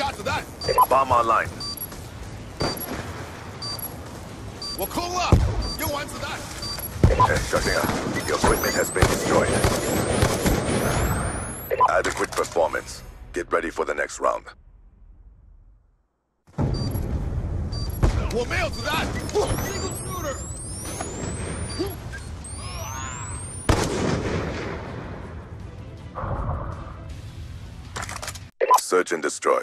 加子弹，Bomb online. Well, cool up. You answer that. Shutting up. Your equipment has been destroyed. Adequate performance. Get ready for the next round. Well, mail to that. Eagle shooter。Search and destroy.